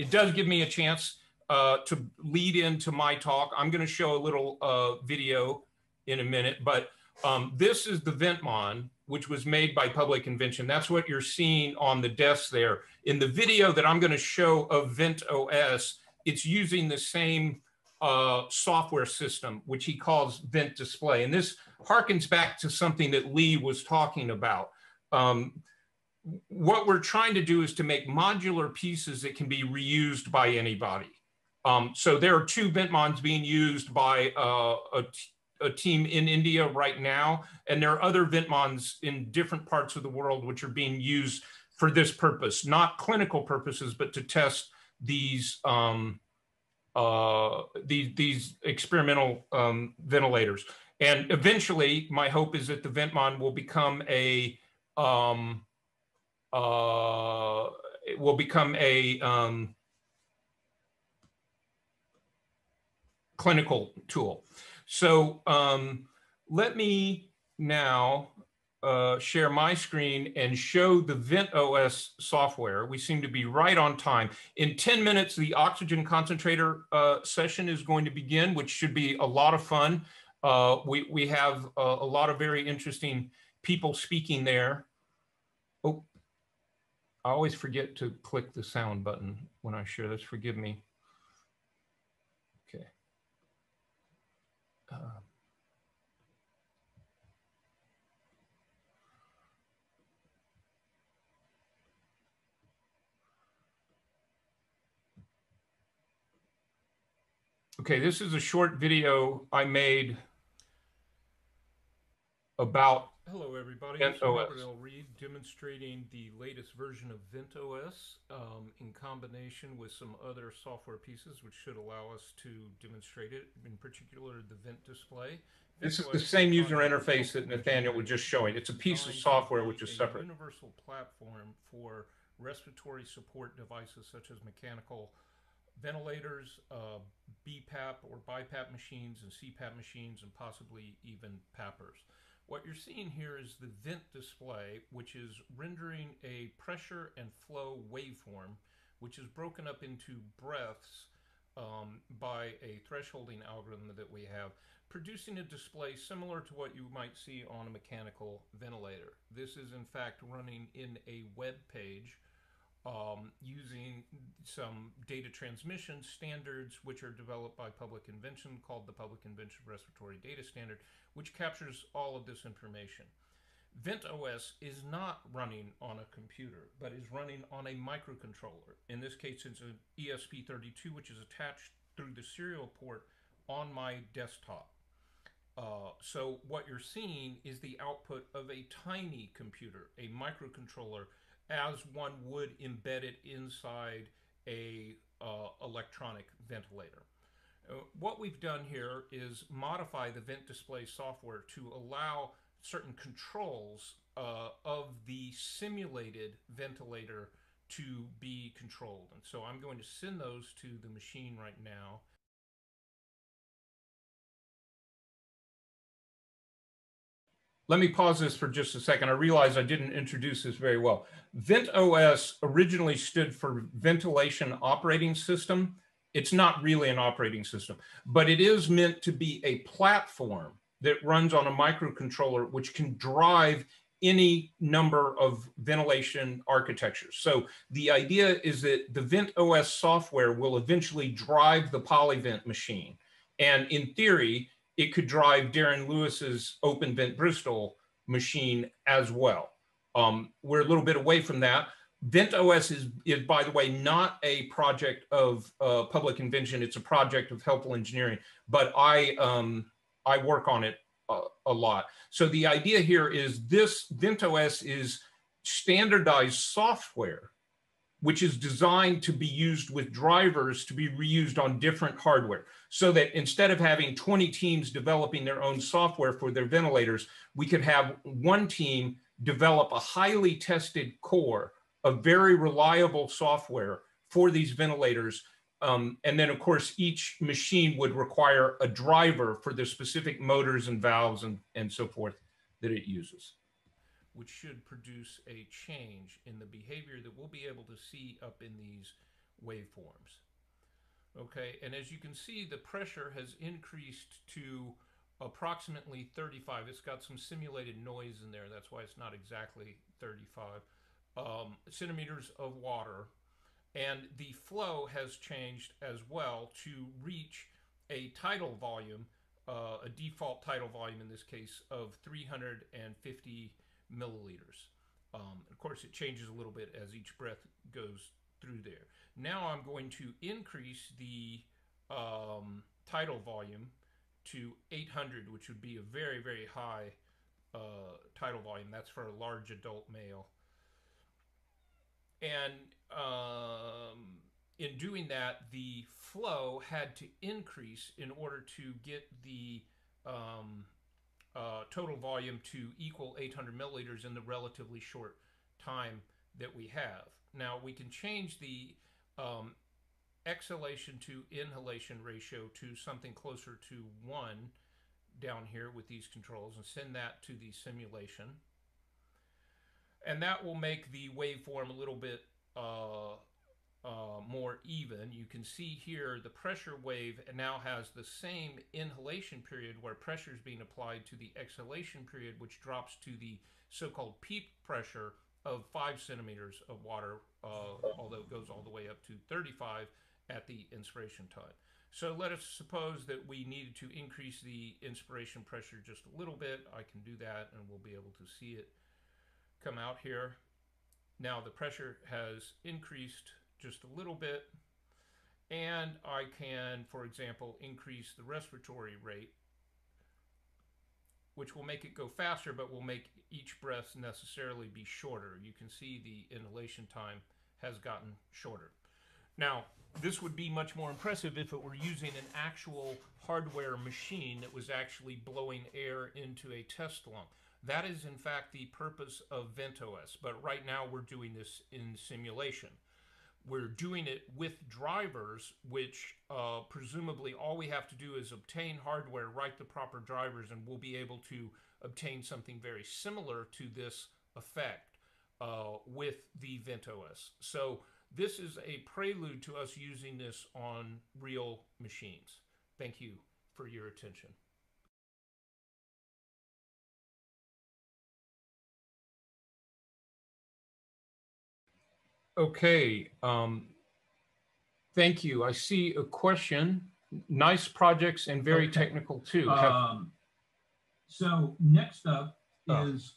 it does give me a chance uh, to lead into my talk. I'm going to show a little uh, video in a minute, but um, this is the Ventmon, which was made by Public Invention. That's what you're seeing on the desk there. In the video that I'm going to show of VentOS, it's using the same uh, software system, which he calls Vent Display. And this harkens back to something that Lee was talking about. Um, what we're trying to do is to make modular pieces that can be reused by anybody. Um, so there are two Ventmons being used by uh, a, a, team in India right now, and there are other Ventmons in different parts of the world which are being used for this purpose, not clinical purposes, but to test these um, uh, these these experimental um, ventilators. And eventually, my hope is that the Ventmon will become a um, uh, will become a um, clinical tool. So um, let me now uh, share my screen and show the VentOS software. We seem to be right on time. In 10 minutes, the oxygen concentrator uh, session is going to begin, which should be a lot of fun. Uh, we, we have a, a, lot of very interesting people speaking there. Oh, I always forget to click the sound button when I share this, forgive me. Uh, okay, this is a short video I made about Hello, everybody. It's Robert L. Read demonstrating the latest version of VentOS um, in combination with some other software pieces, which should allow us to demonstrate it, in particular the Vent display. This is the same user interface that Nathaniel was just showing. It's a piece of software which is separate. universal platform for respiratory support devices such as mechanical ventilators, uh, BPAP or BiPAP machines, and CPAP machines, and possibly even PAPRs. What you're seeing here is the vent display, which is rendering a pressure and flow waveform, which is broken up into breaths um, by a thresholding algorithm that we have, producing a display similar to what you might see on a mechanical ventilator. This is in fact running in a web page um, using some data transmission standards which are developed by Public Invention, called the Public Invention Respiratory Data Standard, which captures all of this information. VentOS is not running on a computer, but is running on a microcontroller. In this case, it's an ESP32, which is attached through the serial port on my desktop. Uh, so what you're seeing is the output of a tiny computer, a microcontroller, as one would embed it inside a uh, electronic ventilator. Uh, what we've done here is modify the vent display software to allow certain controls uh, of the simulated ventilator to be controlled. And so I'm going to send those to the machine right now. Let me pause this for just a second. I realize I didn't introduce this very well. VentOS originally stood for Ventilation Operating System it's not really an operating system, but it is meant to be a platform that runs on a microcontroller, which can drive any number of ventilation architectures. So the idea is that the VentOS software will eventually drive the Polyvent machine. And in theory, it could drive Darren Lewis's Open Vent Bristol machine as well. Um, we're a little bit away from that, VentOS is, is, by the way, not a project of uh, public invention. It's a project of helpful engineering, but I, um, I work on it a, a lot. So the idea here is this VentOS is standardized software, which is designed to be used with drivers to be reused on different hardware. So that instead of having 20 teams developing their own software for their ventilators, we could have one team develop a highly tested core a very reliable software for these ventilators. Um, and then, of course, each machine would require a driver for the specific motors and valves and, and so forth that it uses. Which should produce a change in the behavior that we'll be able to see up in these waveforms. Okay, and as you can see, the pressure has increased to approximately 35. It's got some simulated noise in there. That's why it's not exactly 35 um, centimeters of water. And the flow has changed as well to reach a tidal volume, uh, a default tidal volume in this case, of 350 milliliters. Um, of course, it changes a little bit as each breath goes through there. Now I'm going to increase the um, tidal volume to 800, which would be a very, very high uh, tidal volume. That's for a large adult male. And um, in doing that, the flow had to increase in order to get the um, uh, total volume to equal 800 milliliters in the relatively short time that we have. Now we can change the um, exhalation to inhalation ratio to something closer to one down here with these controls and send that to the simulation. And that will make the waveform a little bit uh, uh, more even. You can see here the pressure wave now has the same inhalation period where pressure is being applied to the exhalation period, which drops to the so-called PEEP pressure of five centimeters of water, uh, although it goes all the way up to 35 at the inspiration time. So let us suppose that we needed to increase the inspiration pressure just a little bit. I can do that and we'll be able to see it come out here. Now the pressure has increased just a little bit and I can, for example, increase the respiratory rate which will make it go faster, but will make each breath necessarily be shorter. You can see the inhalation time has gotten shorter. Now, this would be much more impressive if it were using an actual hardware machine that was actually blowing air into a test lung. That is, in fact, the purpose of VentOS, but right now we're doing this in simulation. We're doing it with drivers, which uh, presumably all we have to do is obtain hardware, write the proper drivers, and we'll be able to obtain something very similar to this effect uh, with the VentOS. So this is a prelude to us using this on real machines. Thank you for your attention. Okay. Um, thank you. I see a question. Nice projects and very Okay. technical too. Have- Um, so next up Oh. is